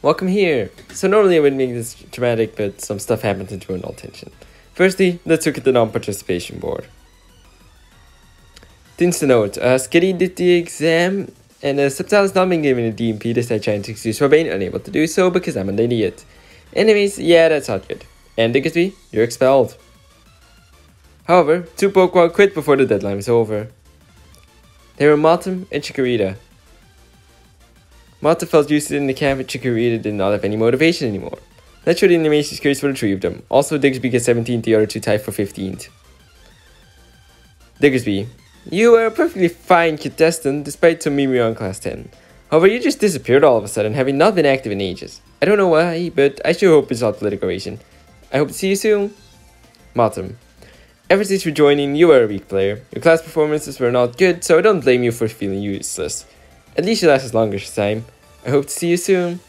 Welcome here! So normally I wouldn't make this dramatic, but some stuff happened to ruin all tension. Firstly, let's look at the non-participation board. Things to note, uh, Skitty did the exam, and uh, Subtile is not being given a DNP despite trying to excuse for being unable to do so because I'm an idiot. Anyways, yeah, that's not good. And Diggersby, you're expelled. However, two Pokemon quit before the deadline was over. They were Mothim and Chikorita. Mothim felt useless in the camp and Chikorita did not have any motivation anymore. Show the animation screens for the three of them. Also, Diggersby gets 17th, the other two tied for 15th. Diggersby, you were a perfectly fine contestant despite some meme on class 10. However, you just disappeared all of a sudden, having not been active in ages. I don't know why, but I sure hope it's not political reason. I hope to see you soon. Mothim. Ever since rejoining, you were a weak player. Your class performances were not good, so I don't blame you for feeling useless. At least you lasted longer this time. I hope to see you soon.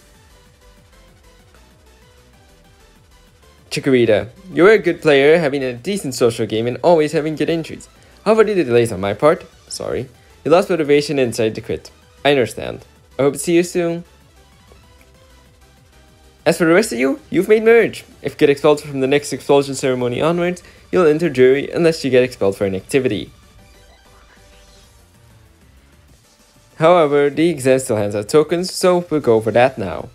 Chikorita, you were a good player, having a decent social game and always having good entries. However, due to delays on my part, sorry, you lost motivation and decided to quit. I understand. I hope to see you soon. As for the rest of you, you've made merge. If you get expelled from the next expulsion ceremony onwards, you'll enter jury unless you get expelled for an activity. However, the exam still hands out tokens, so we'll go over that now.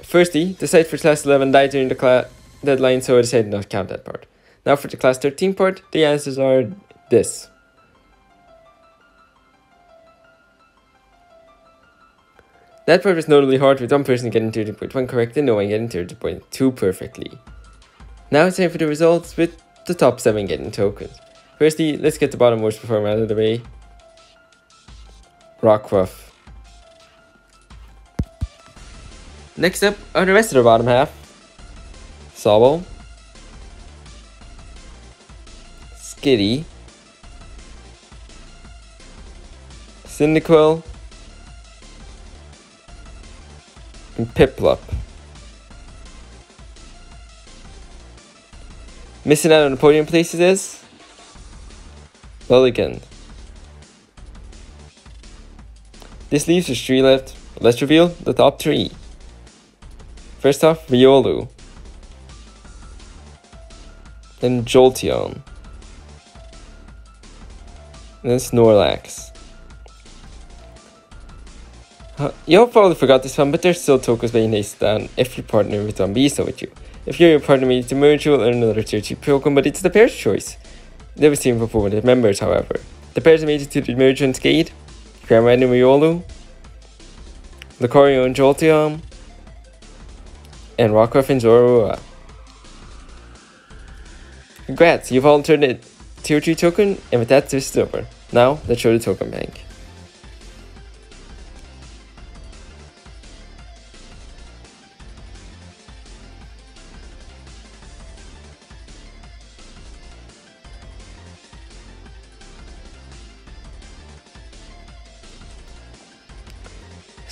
Firstly, the site for class 11 died during the deadline, so I decided not to count that part. Now for the class 13 part, the answers are this. That part was notably hard with one person getting 30.1 correct and no one getting 30.2 perfectly. Now it's time for the results with the top 7 getting tokens. Firstly, let's get the bottom worst performer out of the way. Rockruff. Next up are the rest of the bottom half. Sobble. Skitty. Cyndaquil. And Piplup. Missing out on the podium places is Lilligant. This leaves us three left. Let's reveal the top three. First off, Riolu. Then Jolteon. And then Snorlax. Uh, you probably forgot this one, but there's still tokens being placed down if you partner with Zombiesa with you. If you're your partner needs to merge, you'll earn another tier 2 Pokemon, but it's the pair's choice. Never seen before with members, however. The pairs made it to the merge unscathed. Cramorant and Riolu. Lucario and Jolteon and Rockruff and Zorua. Congrats, you've all turned a tier 3 token, and with that this is over. Now, let's show the token bank.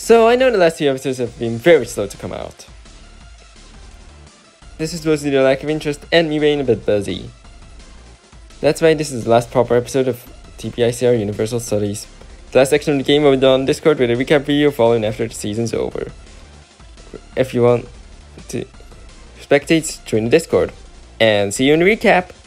So I know the last few episodes have been very slow to come out. This is mostly the lack of interest and me being a bit busy. That's why this is the last proper episode of TPICR Universal Studies. The last section of the game will be done on Discord with a recap video following after the season's over. If you want to spectate, join the Discord. And see you in the recap!